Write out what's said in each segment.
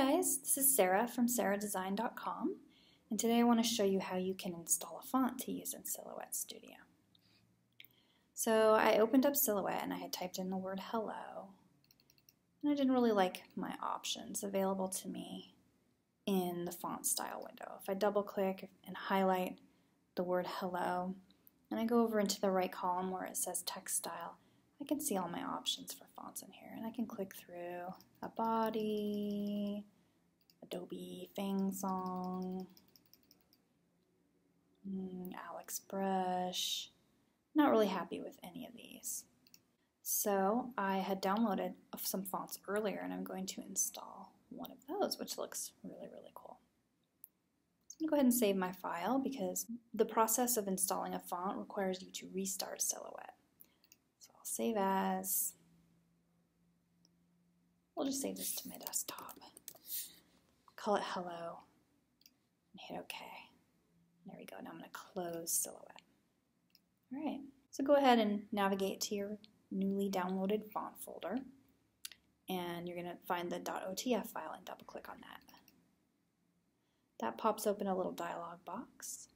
guys, this is Sarah from sarahdesign.com and today I want to show you how you can install a font to use in Silhouette Studio. So I opened up Silhouette and I had typed in the word hello and I didn't really like my options available to me in the font style window. If I double click and highlight the word hello and I go over into the right column where it says text style, can see all my options for fonts in here and I can click through Abadi, Adobe Fang Song, mm, Alex Brush. Not really happy with any of these. So I had downloaded some fonts earlier and I'm going to install one of those, which looks really, really cool. I'm going to go ahead and save my file because the process of installing a font requires you to restart Silhouette. Save as, We'll just save this to my desktop. Call it hello and hit OK. There we go. Now I'm going to close Silhouette. All right, so go ahead and navigate to your newly downloaded font folder and you're going to find the .otf file and double click on that. That pops open a little dialog box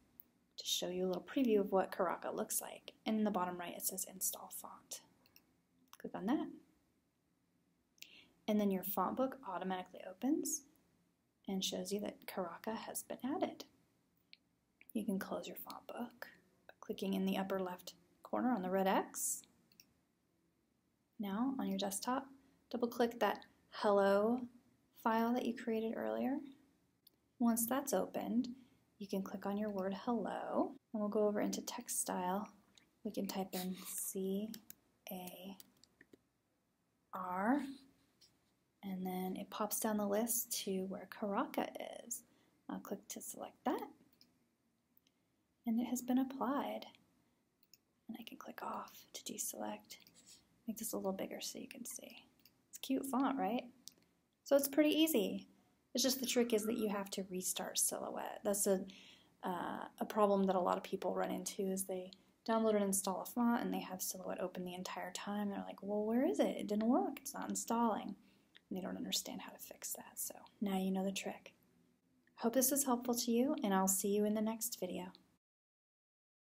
to show you a little preview of what Karaka looks like. And in the bottom right it says install font. Click on that and then your font book automatically opens and shows you that Karaka has been added. You can close your font book by clicking in the upper left corner on the red X. Now on your desktop, double click that hello file that you created earlier. Once that's opened, you can click on your word hello and we'll go over into text style. We can type in C A R and then it pops down the list to where Karaka is. I'll click to select that and it has been applied. And I can click off to deselect. Make this a little bigger so you can see. It's cute font, right? So it's pretty easy. It's just the trick is that you have to restart Silhouette. That's a, uh, a problem that a lot of people run into is they download and install a font and they have Silhouette open the entire time. They're like, well, where is it? It didn't work. It's not installing and they don't understand how to fix that. So now you know the trick. Hope this was helpful to you, and I'll see you in the next video.